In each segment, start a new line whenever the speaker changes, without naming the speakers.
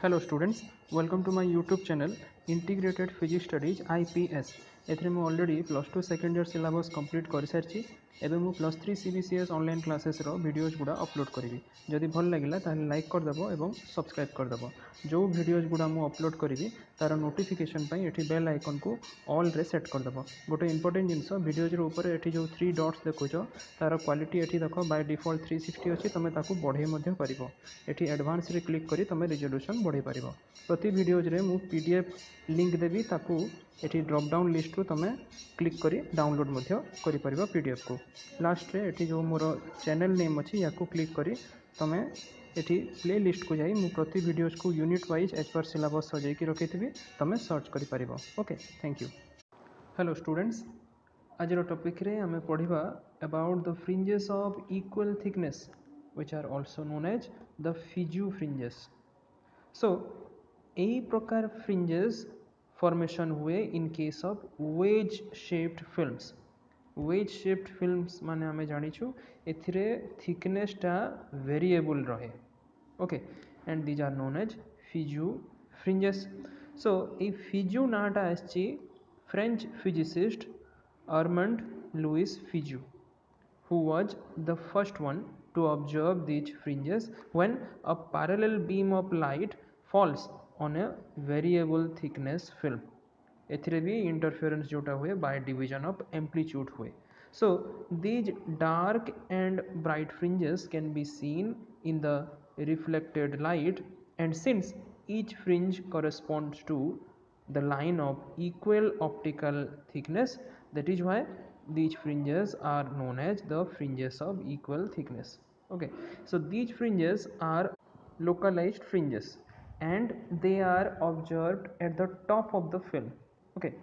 hello students welcome to my youtube channel integrated physics studies ips एथरे मु already plus two second year syllabus complete कर सारी एवं मु plus three CBCS online classes videos गुड़ा upload करी जदि भल लगे ताहले लाइक करदेव और सब्सक्राइब करदेव जो भिडियोज गुड़ा मु अपलोड करी तार नोटिफिकेशन ये बेल आइकन को ऑल रे सेट करदेव गोटे इंपोर्टेंट जिनस भिडियोज ऊपर ये जो थ्री डट्स देखुच तार क्वालिटी ये देख बाय डिफल्ट थ्री सिक्सटी अच्छी तुम ताक बढ़े ये एडभांस क्लिक कर तुम रिजोल्यूशन बढ़े पार प्रति भिडियोजे मु पीडीएफ लिंक देवी ताकू तुम क्लिक कर डाउनलोड कर पीडीएफ को। लास्ट रे ये जो मोर चैनल नेम अच्छी या क्लिक कर, तुम ये प्ले लिस्ट को जाई प्रति भिडियोज को unit wise as per syllabus सजाई रखी थी तुम सर्च कर okay thank you hello students आज टॉपिक रे पढ़ा about the fringes of equal thickness which are also known as the fiju fringes so यही प्रकार फ्रिंजेस फॉर्मेशन हुए in case of wedge shaped films wedge shaped films माने आम जाचु ए थिकनेसटा वेरिएबल रहे okay and these are known as Fizeau fringes so ये Fizeau NATA French physicist Armand Louis Fizeau who was the first one to observe these fringes when a parallel beam of light falls on a variable thickness film. ଏଥିରେ ବି interference jota ହୁଏ by division of amplitude ହୁଏ so these dark and bright fringes can be seen in the reflected light and since each fringe corresponds to the line of equal optical thickness that is why these fringes are known as the fringes of equal thickness. Okay so these fringes are localized fringes and they are observed at the top of the film okay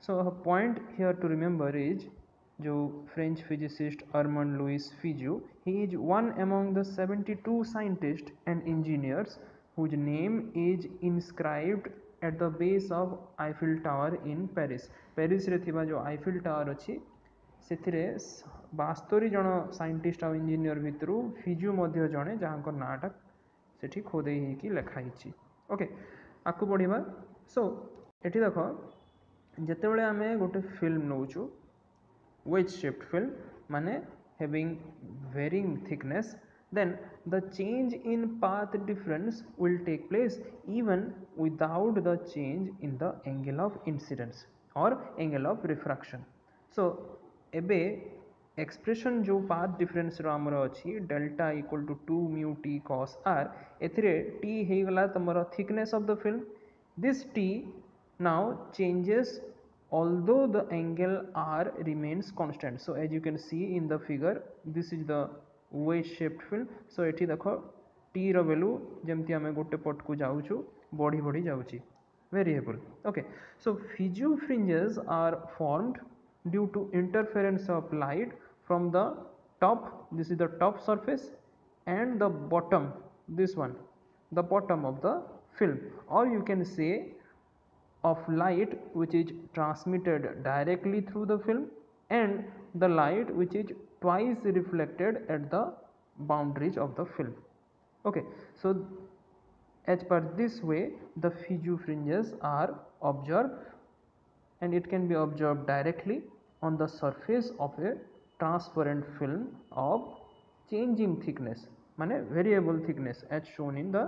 so a point here to remember is जो French physicist Armand Louis Figeac he is one among the 72 scientists and engineers whose name is inscribed at the base of Eiffel Tower in Paris Paris रे थिबा जो Eiffel Tower अछि ସେଥିରେ ବାସ୍ତରୀ ଜଣ scientist ଆଉ engineer ଭିତରୁ ଫିଜୁ ମଧ୍ୟ ଜଣେ ଯାହାଙ୍କ ନାଁଟା ସେଠି ଖୋଦେଇ ହେଇକି ଲେଖା ହେଇଛି ओके आपको पढ़वा सो ये देख जिते आम गोटे फ़िल्म नौ चु वेज शिफ्ट फ़िल्म मान having varying thickness then the change in path difference will take place even without the change in the angle of incidence or angle of refraction so एबे expression जो path difference आमर अच्छी delta equal to two mu t cos r एथे T होगा तुम thickness of the film this t now changes although the angle r remains constant so as you can see in the figure this is the way shaped film so ये देख T रैल्यू जमी आम गोटे पट को जाऊँ बढ़ी बढ़ी जाऊँगी variable okay so Fizeau fringes are formed due to interference of light from the top. This is the top surface and the bottom this one the bottom of the film. Or you can say of light which is transmitted directly through the film and the light which is twice reflected at the boundaries of the film. Okay so as per this way the fringes are observed and it can be observed directly on the surface of a transparent film of changing thickness মানে variable thickness as shown in the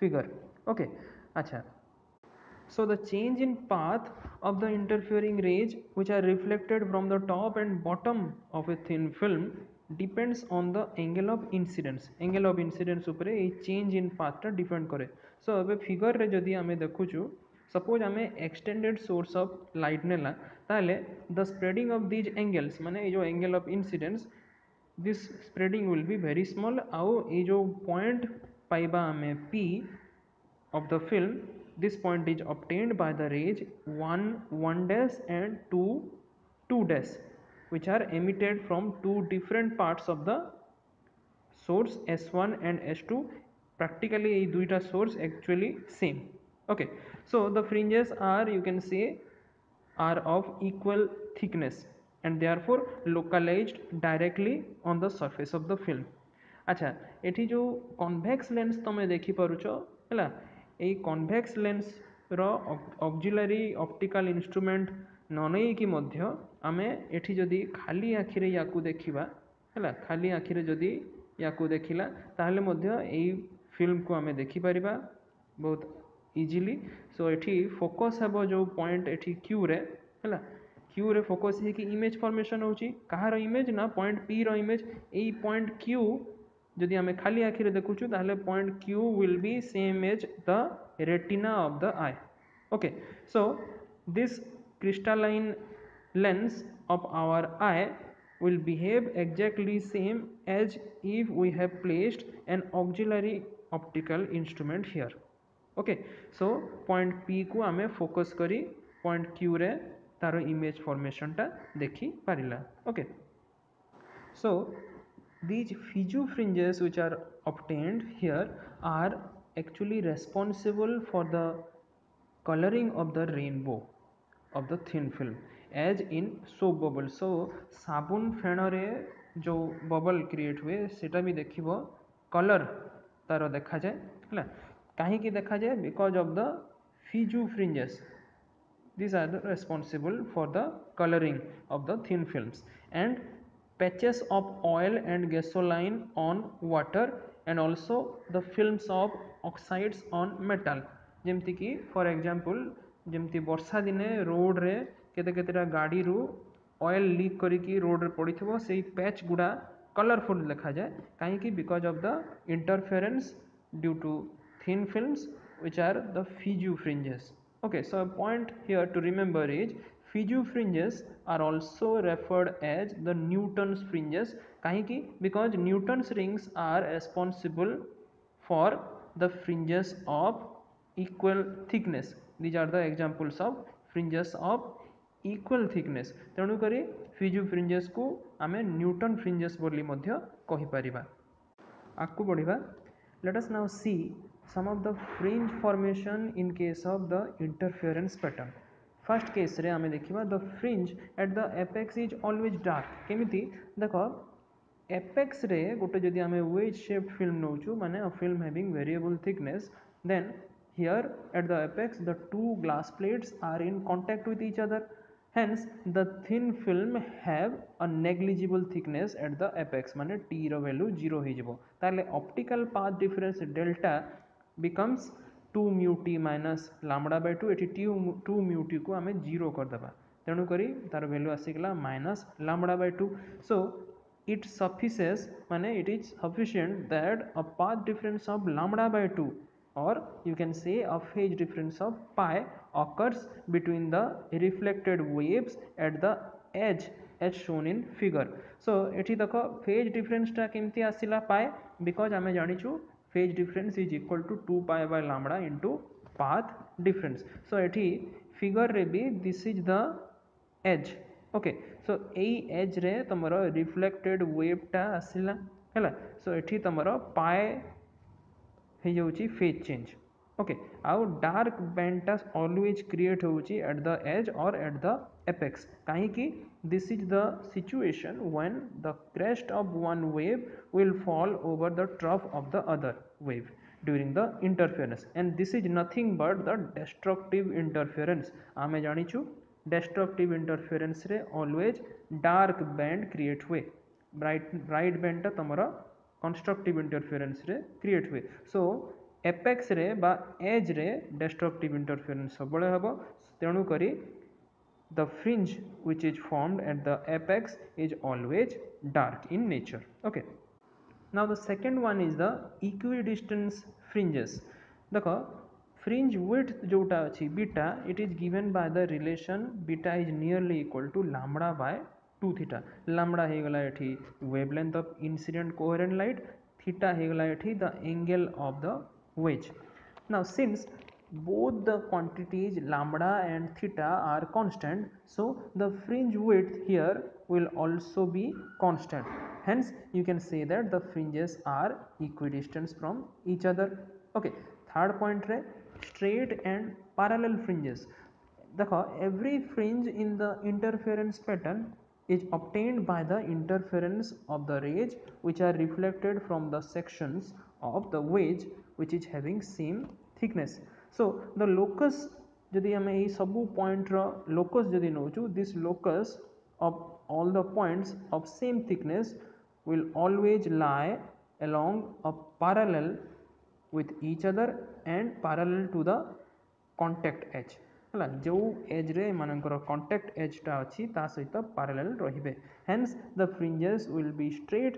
figure. Okay acha. So the change in path of the interfering rays which are reflected from the top and bottom of a thin film depends on the angle of incidence. Angle of incidence উপরে এই change in path টা depend করে so এবে figure রে যদি আমি দেখুছু suppose आमे extended source of light नेला ताले the spreading of these angles माने ये जो angle of incidence this spreading will be very small आउ ये जो point पाइबा आमे P of the film this point is obtained by the rays 1 1 dash and 2 2 dash which are emitted from two different parts of the source S1 and S2 practically এই দুইটা source actually same okay so the fringes are you can say are of equal thickness and therefore localized directly on the surface of the film আচ্ছা এটি ଯେଉଁ convex lens ତୁମେ ଦେଖିପାରୁଛ ହେଲା ଏଇ convex ଲେନ୍ସର ଅକ୍ଜିଲାରୀ ଅପ୍ଟିକାଲ ଇନଷ୍ଟ୍ରୁମେଣ୍ଟ ନ ନେଇକି ମଧ୍ୟ ଆମେ ଏଠି ଯଦି ଖାଲି ଆଖିରେ ୟାକୁ ଦେଖିବା ହେଲା ଖାଲି ଆଖିରେ ଯଦି ୟାକୁ ଦେଖିଲା ତାହେଲେ ମଧ୍ୟ ଏଇ ଫିଲ୍ମକୁ ଆମେ ଦେଖିପାରିବା ବହୁତ ଇଜିଲି ସୋ ଏଠି ଫୋକସ୍ ହେବ ଯେଉଁ ପଏଣ୍ଟ ଏଠି କ୍ୟୁରେ ହେଲା କ୍ୟୁରେ ଫୋକସ୍ ହେଇକି ଇମେଜ୍ ଫର୍ମେସନ୍ ହେଉଛି କାହାର ଇମେଜ୍ ନା ପଏଣ୍ଟ ପିର ଇମେଜ୍ ଏଇ ପଏଣ୍ଟ କ୍ୟୁ ଯଦି ଆମେ ଖାଲି ଆଖିରେ ଦେଖୁଛୁ ତାହେଲେ point Q will be same as the retina of the eye okay so this crystalline lens of our eye will behave exactly same as if we have placed an auxiliary optical instrument here okay so point P को आम focus कर point क्यूरे तार image फर्मेसनटा देखिपारा okay so these fiju fringes which are obtained here are actually responsible for the coloring of the rainbow of the thin film as in soap bubble so sabun ফেণরে जो bubble create हुए সেটা भी देखिबो color তার দেখা যায় ହେଲା କାହିଁକି ଦେଖାଯାଏ because of the ଫିଜୁ fringes these are the responsible for the coloring of the thin films and patches of oil and gasoline on water and also the films of oxides on metal ଯେମିତିକି for example ଯେମିତି ବର୍ଷା ଦିନେ ରୋଡ଼ରେ କେତେ କେତେଟା ଗାଡ଼ିରୁ oil leak କରିକି ରୋଡ଼ରେ ପଡ଼ିଥିବ ସେଇ ପ୍ୟାଚ୍ ଗୁଡ଼ା କଲରଫୁଲ୍ ଦେଖାଯାଏ କାହିଁକି because of the interference due to thin films which are the Fiju fringes. Okay, so a point here to remember is Fiju fringes are also referred as the Newton's fringes. Kahiki? Because Newton's rings are responsible for the fringes of equal thickness. These are the examples of fringes of equal thickness. तेणुकरी फिजु fringes को आम Newton fringes बोली कहीपर आगे बढ़िया Let us now see some of the fringe formation in case of the interference pattern. First केस्रे आम देखा the fringe at the apex is always dark केमी देख एपेक्स रे गोटे जदि आम वेज शेप्ड फ़िल्म नौचु माने film having variable thickness then here at the apex the two glass plates are in contact with each other hence the thin film have a negligible thickness at the apex माने T रैल्यू value zero हो ताले optical path difference delta becomes two mu t minus lambda by two ये two two mu t को आम zero करदे तेणुक तार value आसगला minus lambda by two so it suffice mean it is sufficient that a path difference of lambda by two or you can say a phase difference of pi occurs between the reflected waves at the edge as shown in figure so ये देख phase डिफरेन्सटा केमती आसला pi because आम जाचु phase difference is equal to two pi by lambda into path difference so ये figure भी this is the edge okay so यही एज्रे तुम रिफ्लेक्टेड वेबटा आसला है सो ये तुम पाए फ़ेज़ चेंज ओके आउ डार्क बैंडटा ऑलवेज क्रिएट होट the edge or at the apex कहीं this is the situation when the crest of one wave will fall over the trough of the other wave during the interference and this is nothing but the destructive interference आमे जानीचु destructive interference रे always dark band create हुए bright bright band टा तमरा constructive interference रे create हुए so apex रे बा edge रे destructive interference सबळे हबो तेणु करी the fringe which is formed at the apex is always dark in nature. Okay. Now the second one is the equidistance fringes. देखो fringe width जोटा अछि beta it is given by the relation beta is nearly equal to lambda by 2 theta. Lambda हेगला एठी wavelength of incident coherent light theta हेगला एठी the angle of the wedge. Now since both the quantities lambda and theta are constant. So the fringe width here will also be constant. Hence you can say that the fringes are equidistant from each other. Okay third point re straight and parallel fringes. Every fringe in the interference pattern is obtained by the interference of the rays which are reflected from the sections of the wedge which is having same thickness so the locus ଯଦି ଆମେ ଏଇ ସବୁ pointer locus ଯଦି ନେଉଛୁ this locus of all the points of same thickness will always lie along a parallel with each other and parallel to the contact edge ହେଲା ଯେଉଁ ଏଜ୍ରେ ଏମାନଙ୍କର contact ଏଜ୍ଟା ଅଛି ତା ସହିତ ପାରାଲେଲ୍ ରହିବେ hence the fringes will be straight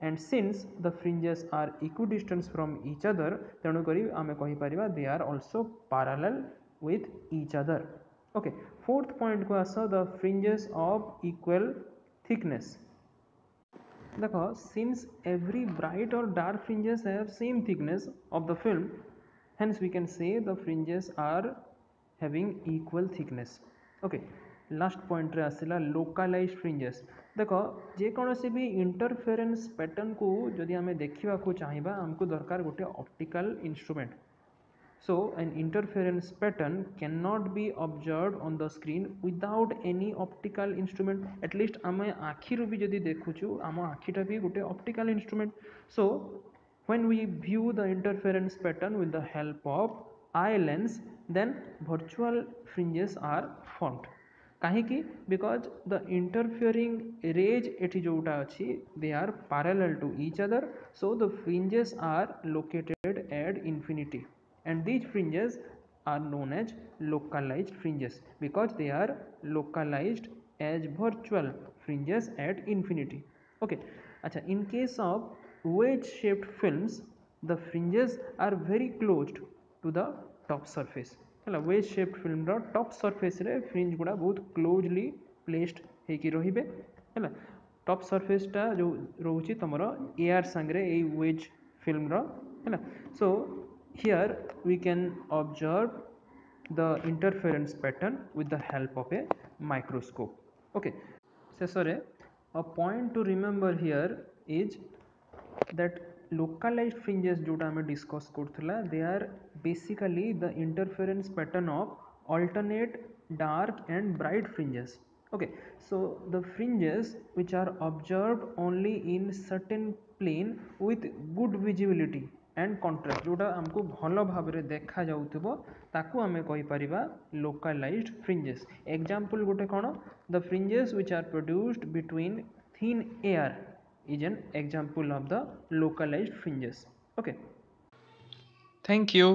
and since the fringes are equidistant from each other ତେଣୁ କରି ଆମେ କହିପାରିବା they are also parallel with each other. Okay fourth point କୁ ଆସ the fringes of equal thickness. Because since every bright or dark fringes have same thickness of the film hence we can say the fringes are having equal thickness. Okay last point ରେ ଆସିଲା localized fringes. देख जेकोसी भी interference pattern को जदि आम देखा चाहिए आमको दरकार गोटे optical instrument so an interference pattern can not be observe on the screen without any optical instrument at least आम आखिर भी जब देखु आम आखिटा भी गोटे optical instrument so when we view the interference pattern with the help of eye lens then virtual fringes are formed କାହିଁକି ବିକଜ ଦ ଇଣ୍ଟରଫିୟରିଂ ରେଜ୍ ଏଠି ଯେଉଁଟା ଅଛି they are parallel to each other so the fringes are located at infinity and these fringes are known as localized fringes because they are localized as virtual fringes at infinity okay acha in case of wedge shaped films the fringes are very close to the top surface ହେଲା wedge Sept ଫିଲ୍ମର top ସର୍ଫେସ୍ରେ fringe ଗୁଡ଼ା ବହୁତ closely placed ହେଇକି ରହିବେ ହେଲା top ସର୍ଫେସ୍ଟା ଯେଉଁ ରହୁଛି ତୁମର ଏୟାର୍ ସାଙ୍ଗରେ ଏଇ ୱେଜ୍ ଫିଲ୍ମର ହେଲା so here we can observe the interference pattern with the help of a microscope okay ଶେଷରେ a point to remember here is that localize fringes ଯେଉଁଟା ଆମେ ଡିସ୍କସ୍ କରୁଥିଲା ଦେ ଆର୍ basically the interference pattern of alternate dark and bright fringes okay so the fringes which are observed only in certain plane with good visibility and contrast जोटा हमको भल भाव में देखा जाउथबो ताकू आमे कहि परिबा localized fringes example गोटे कोन the fringes which are produced between thin air is an example of the localized fringes okay
thank you